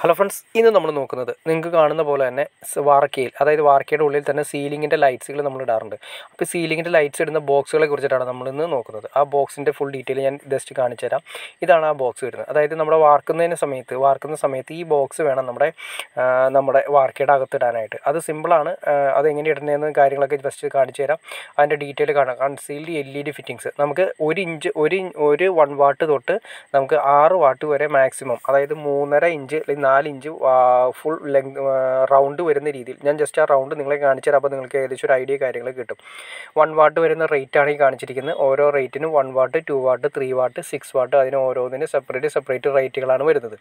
Hello friends ഇന്ന് നമ്മൾ നോക്കുന്നത് നിങ്ങൾക്ക് കാണുന്ന പോലെ തന്നെ വാർക്കയിൽ അതായത് വാർക്കയുടെ ഉള്ളിൽ തന്നെ സീലിങ്ങിന്റെ ലൈറ്റ്സുകൾ നമ്മൾ ഇടാറുണ്ട്. അപ്പോൾ സീലിങ്ങിന്റെ ലൈറ്റ്സ് ഇടുന്ന ബോക്സുകളെ കുറിച്ചിട്ടാണ് നമ്മൾ ഇന്ന് നോക്കുന്നത്. ആ ബോക്സിന്റെ ഫുൾ ഡീറ്റെയിൽ ഞാൻ ജസ്റ്റ് കാണിച്ചു തരാം. ഇതാണ് ആ ബോക്സ് വരുന്നത്. അതായത് നമ്മുടെ വാർക്കുന്നതിന് സമയത്ത് വാർക്കുന്ന സമയത്ത് ഈ ബോക്സ് വേണം നമ്മുടെ നമ്മുടെ വാർക്കയുടെ അകത്തിടാനായിട്ട് അത് സിമ്പിളാണ് അത് എങ്ങനെ ഇടുന്നതെന്ന് കാര്യങ്ങളൊക്കെ ജസ്റ്റ് കാണിച്ചു തരാം. അതിന്റെ ഡീറ്റെയിൽ കാണാം. Concealed L E D fittings നമുക്ക് ഒരു ഇഞ്ച് ഒരു ഒരു വൺ വാട്ട് തൊട്ട് നമുക്ക് ആറ് വാട്ട് വരെ മാക്സിമം അതായത് മൂന്നര ഇഞ്ച് അല്ലെങ്കിൽ നാല് ഇഞ്ച് ഫുൾ ലെങ്ത് റൗണ്ട് വരുന്ന രീതിയിൽ. ഞാൻ ജസ്റ്റ് ആ റൗണ്ട് നിങ്ങളെ കാണിച്ചു തരാം അപ്പോൾ നിങ്ങൾക്ക് ഏകദേശം ഒരു ഐഡിയ കാര്യങ്ങൾ കിട്ടും. വൺ വാട്ട് വരുന്ന റേറ്റ് ആണ് ഈ കാണിച്ചിരിക്കുന്നത് ഓരോ റേറ്റിനും one watt two watt three watt six watt അതിന് ഓരോന്നിന് സെപ്പറേറ്റ് സെപ്പറേറ്റ് റേറ്റുകളാണ് വരുന്നത്.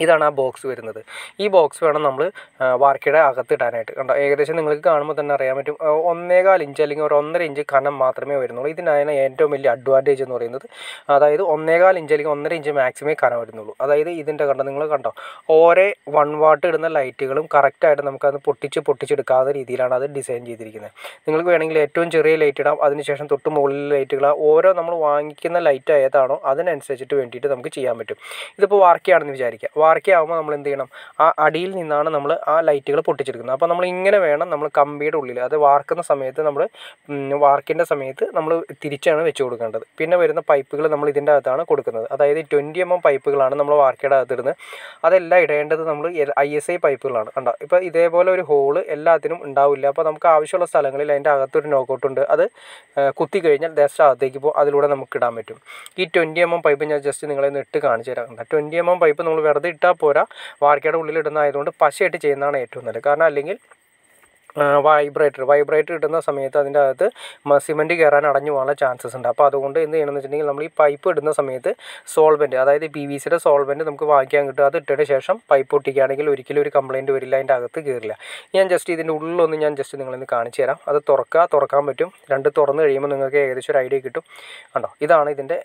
ഇതാണ് ആ ബോക്സ് വരുന്നത്. ഈ ബോക്സ് വേണം നമ്മൾ വാർക്കയുടെ അകത്ത് ഇടാനായിട്ട്. കണ്ടോ? ഏകദേശം നിങ്ങൾക്ക് കാണുമ്പോൾ തന്നെ അറിയാൻ പറ്റും. ഒന്നേകാൽ ഇഞ്ച് അല്ലെങ്കിൽ ഒരു ഒന്നര ഇഞ്ച് കനം മാത്രമേ വരുന്നുള്ളൂ. ഇതിനാണ് ഏറ്റവും വലിയ അഡ്വാന്റേജ് എന്ന് പറയുന്നത്. അതായത് ഒന്നേകാൽ ഇഞ്ച് അല്ലെങ്കിൽ ഒന്നര ഇഞ്ച് മാക്സിമേ കനം വരുന്നുള്ളൂ. അതായത് ഇതിന്റെ കണ്ടോ? നിങ്ങൾ കണ്ടോ? ഓരോ വൺ വാട്ട് ഇടുന്ന ലൈറ്റുകളും കറക്റ്റായിട്ട് നമുക്കത് പൊട്ടിച്ച് പൊട്ടിച്ചെടുക്കാത്ത രീതിയിലാണ് അത് ഡിസൈൻ ചെയ്തിരിക്കുന്നത്. നിങ്ങൾക്ക് വേണമെങ്കിൽ ഏറ്റവും ചെറിയ ലൈറ്റ് ഇടാം. അതിനുശേഷം തൊട്ട് മുകളിൽ ലൈറ്റുകൾ ഓരോ നമ്മൾ വാങ്ങിക്കുന്ന ലൈറ്റ് ഏതാണോ അതിനനുസരിച്ചിട്ട് വേണ്ടിയിട്ട് നമുക്ക് ചെയ്യാൻ പറ്റും. ഇതിപ്പോൾ വാർക്കയാണെന്ന് വിചാരിക്കുക. വാർക്കയാകുമ്പോൾ നമ്മൾ എന്ത് ചെയ്യണം? ആ അടിയിൽ നിന്നാണ് നമ്മൾ ആ ലൈറ്റുകൾ പൊട്ടിച്ചെടുക്കുന്നത്. അപ്പോൾ നമ്മൾ ഇങ്ങനെ വേണം നമ്മൾ കമ്പിയുടെ ഉള്ളിൽ അത് വാർക്കുന്ന സമയത്ത് നമ്മൾ വാർക്കിന്റെ സമയത്ത് നമ്മൾ തിരിച്ചാണ് വെച്ച് കൊടുക്കേണ്ടത്. പിന്നെ വരുന്ന പൈപ്പുകൾ നമ്മൾ ഇതിന്റെ അകത്താണ് കൊടുക്കുന്നത്. അതായത് ട്വന്റി എം എം പൈപ്പുകളാണ് നമ്മൾ വാർക്കയുടെ അകത്തിടുന്നത്. അതെല്ലാം ഇടേണ്ടത് നമ്മൾ ഐ എസ് ഐ പൈപ്പുകളാണ്. കണ്ടോ? ഇപ്പോൾ ഇതേപോലെ ഒരു ഹോൾ എല്ലാത്തിനും ഉണ്ടാവില്ല. അപ്പോൾ നമുക്ക് ആവശ്യമുള്ള സ്ഥലങ്ങളിൽ അതിന്റെ അകത്തൊരു നോക്കൗട്ട് ഉണ്ട്. അത് കുത്തി കഴിഞ്ഞാൽ ജസ്റ്റ് അകത്തേക്ക് പോകും അതിലൂടെ നമുക്ക് ഇടാൻ പറ്റും. ഈ ട്വന്റി എം എം പൈപ്പ് ഞാൻ ജസ്റ്റ് നിങ്ങളെ ഒന്ന് ഇട്ട് കാണിച്ചു തരാം. ട്വന്റി എം എം പൈപ്പ് നമ്മൾ വെറുതെ ഇട്ടാൽ പോരാ. വാർക്കയുടെ ഉള്ളിൽ ഇടുന്നതായതുകൊണ്ട് പശയായിട്ട് ചെയ്യുന്നതാണ് ഏറ്റവും നല്ലത്. കാരണം അല്ലെങ്കിൽ വൈബ്രേറ്റർ വൈബ്രേറ്റർ ഇടുന്ന സമയത്ത് അതിന്റെ അകത്ത് സിമന്റ് കയറാൻ അടഞ്ഞു പോകാനുള്ള ചാൻസസ് ഉണ്ട്. അപ്പോൾ അതുകൊണ്ട് എന്ത് ചെയ്യണമെന്ന് വെച്ചിട്ടുണ്ടെങ്കിൽ നമ്മൾ ഈ പൈപ്പ് ഇടുന്ന സമയത്ത് സോൾവെന്റ് അതായത് പി വി സിയുടെ സോൾവെന്റ് നമുക്ക് വാങ്ങിക്കാൻ കിട്ടും. അത് ഇട്ടതിന് ശേഷം പൈപ്പ് ഒട്ടിക്കുകയാണെങ്കിൽ ഒരിക്കലും ഒരു കംപ്ലയിന്റ് വരില്ല അതിന്റെ അകത്ത് കയറില്ല ഞാൻ ജസ്റ്റ് ഇതിന്റെ ഉള്ളിലൊന്ന് ഞാൻ ജസ്റ്റ് നിങ്ങളിന്ന് കാണിച്ചു തരാം. അത് തുറക്കുക തുറക്കാൻ പറ്റും. രണ്ട് തുറന്ന് കഴിയുമ്പോൾ നിങ്ങൾക്ക് ഏകദേശം ഒരു ഐഡിയ കിട്ടും. കണ്ടോ? ഇതാണ് ഇതിന്റെ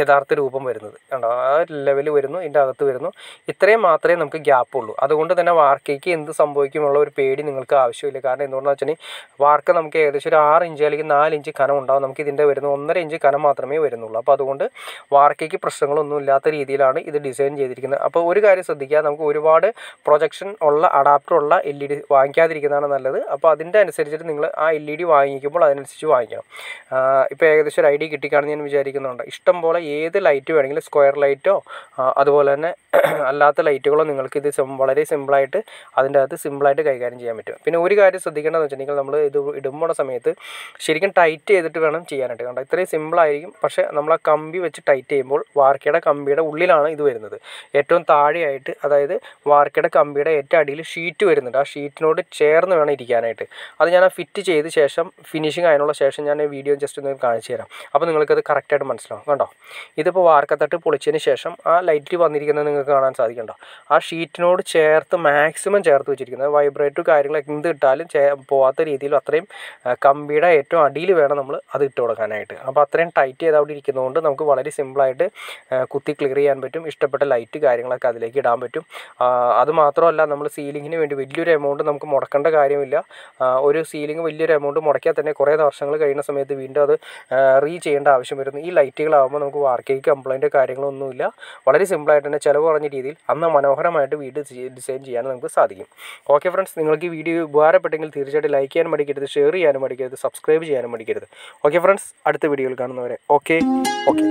യഥാർത്ഥ രൂപം വരുന്നത്. കണ്ടോ? ആ ലെവൽ വരുന്നു ഇതിന്റെ അകത്ത് വരുന്നു. ഇത്രയും മാത്രമേ നമുക്ക് ഗ്യാപ്പ് ഉള്ളൂ. അതുകൊണ്ട് തന്നെ വാർക്കയ്ക്ക് എന്ത് സംഭവിക്കുമുള്ള ഒരു പേടി നിങ്ങൾക്ക് ആവശ്യമില്ല. കാരണം എന്തുകൊണ്ടെന്ന് വെച്ചിട്ടുണ്ടെങ്കിൽ വാർക്ക നമുക്ക് ഏകദേശം ഒരു ആറ് ഇഞ്ച് അല്ലെങ്കിൽ നാല് ഇഞ്ച് കനം ഉണ്ടാവും. നമുക്ക് ഇതിന്റെ വരുന്ന ഒന്നര ഇഞ്ച് കനം മാത്രമേ വരുന്നുള്ളൂ. അപ്പോൾ അതുകൊണ്ട് വാർക്കയ്ക്ക് പ്രശ്നങ്ങളൊന്നും ഇല്ലാത്ത രീതിയിലാണ് ഇത് ഡിസൈൻ ചെയ്തിരിക്കുന്നത്. അപ്പോൾ ഒരു കാര്യം ശ്രദ്ധിക്കുക. നമുക്ക് ഒരുപാട് പ്രൊജക്ഷൻ ഉള്ള അഡാപ്റ്റർ ഉള്ള എൽ ഇ ഡി വാങ്ങിക്കാതിരിക്കുന്നതാണ് നല്ലത്. അപ്പോൾ അതിന്റെ അനുസരിച്ചിട്ട് നിങ്ങൾ ആ എൽ ഇ ഡി വാങ്ങിക്കുമ്പോൾ അതിനനുസരിച്ച് വാങ്ങിക്കണം. ഇപ്പോൾ ഏകദേശം ഒരു ഐ ഡി കിട്ടിക്കാണെന്ന് ഞാൻ വിചാരിക്കുന്നുണ്ട്. ഇഷ്ടം പോലെ ഏത് ലൈറ്റ് വേണമെങ്കിലും സ്ക്വയർ ലൈറ്റോ അതുപോലെ തന്നെ അല്ലാത്ത ലൈറ്റുകളോ നിങ്ങൾക്ക് ഇത് വളരെ സിമ്പിളായിട്ട് അതിന്റെ അകത്ത് സിമ്പിളായിട്ട് കൈകാര്യം ചെയ്യാൻ പറ്റും. പിന്നെ ഒരു ശ്രദ്ധിക്കേണ്ടതെന്ന് വെച്ചിട്ടുണ്ടെങ്കിൽ നമ്മൾ ഇത് ഇടുമ്പോൾ സമയത്ത് ശരിക്കും ടൈറ്റ് ചെയ്തിട്ട് വേണം ചെയ്യാനായിട്ട്. കണ്ടോ? ഇത്രയും സിമ്പിളായിരിക്കും പക്ഷേ നമ്മൾ ആ കമ്പി വെച്ച് ടൈറ്റ് ചെയ്യുമ്പോൾ വാർക്കയുടെ കമ്പിയുടെ ഉള്ളിലാണ് ഇത് വരുന്നത്. ഏറ്റവും താഴെയായിട്ട് അതായത് വാർക്കയുടെ കമ്പിയുടെ ഏറ്റവും അടിയിൽ ഷീറ്റ് വരുന്നുണ്ട്. ആ ഷീറ്റിനോട് ചേർന്ന് വേണം ഇരിക്കാനായിട്ട്. അത് ഞാൻ ആ ഫിറ്റ് ചെയ്ത ശേഷം ഫിനിഷിങ് അതിനുള്ള ശേഷം ഞാൻ വീഡിയോ ജസ്റ്റ് ഒന്ന് കാണിച്ചു തരാം. അപ്പോൾ നിങ്ങൾക്കത് കറക്റ്റായിട്ട് മനസ്സിലാവും. കണ്ടോ? ഇതിപ്പോൾ വാർക്കത്തട്ട് പൊളിച്ചതിന് ശേഷം ആ ലൈറ്റ് വന്നിരിക്കുന്നത് നിങ്ങൾക്ക് കാണാൻ സാധിക്കണ്ടോ ആ ഷീറ്റിനോട് ചേർത്ത് മാക്സിമം ചേർത്ത് വെച്ചിരിക്കുന്നത് വൈബ്രേറ്റർ കാര്യങ്ങളൊക്കെ എന്ത് ചേ പോവാത്ത രീതിയിൽ അത്രയും കമ്പിയുടെ ഏറ്റവും അടിയിൽ വേണം നമ്മൾ അത് ഇട്ട് കൊടുക്കാനായിട്ട്. അപ്പോൾ അത്രയും ടൈറ്റ് ചെയ്ത് അവിടെ ഇരിക്കുന്നതുകൊണ്ട് നമുക്ക് വളരെ സിമ്പിളായിട്ട് കുത്തി ക്ലിയർ ചെയ്യാൻ പറ്റും. ഇഷ്ടപ്പെട്ട ലൈറ്റ് കാര്യങ്ങളൊക്കെ അതിലേക്ക് ഇടാൻ പറ്റും. അത് മാത്രമല്ല നമ്മൾ സീലിങ്ങിന് വേണ്ടി വലിയൊരു എമൗണ്ട് നമുക്ക് മുടക്കേണ്ട കാര്യമില്ല. ഒരു സീലിംഗ് വലിയൊരു എമൗണ്ട് മുടക്കിയാൽ തന്നെ കുറേ വർഷങ്ങൾ കഴിയുന്ന സമയത്ത് വീണ്ടും അത് റീ ചെയ്യേണ്ട ആവശ്യം വരുന്നു. ഈ ലൈറ്റുകളാകുമ്പോൾ നമുക്ക് വാർക്കയ്ക്ക് കംപ്ലൈന്റ് കാര്യങ്ങളൊന്നുമില്ല. വളരെ സിമ്പിളായിട്ട് തന്നെ ചിലവ് കുറഞ്ഞ രീതിയിൽ അന്ന് മനോഹരമായിട്ട് വീട് ഡിസൈൻ ചെയ്യാൻ നമുക്ക് സാധിക്കും. ഓക്കെ ഫ്രണ്ട്സ് നിങ്ങൾക്ക് ഈ വീഡിയോ ഉപകാരപ്പെട്ടെങ്കിൽ തീർച്ചയായിട്ടും ലൈക്ക് ചെയ്യാനും മടിക്കരുത് ഷെയർ ചെയ്യാനും മടിക്കരുത് സബ്സ്ക്രൈബ് ചെയ്യാനും മടിക്കരുത്. ഓക്കെ ഫ്രണ്ട്സ് അടുത്ത വീഡിയോയിൽ കാണുന്നവരെ. Okay okay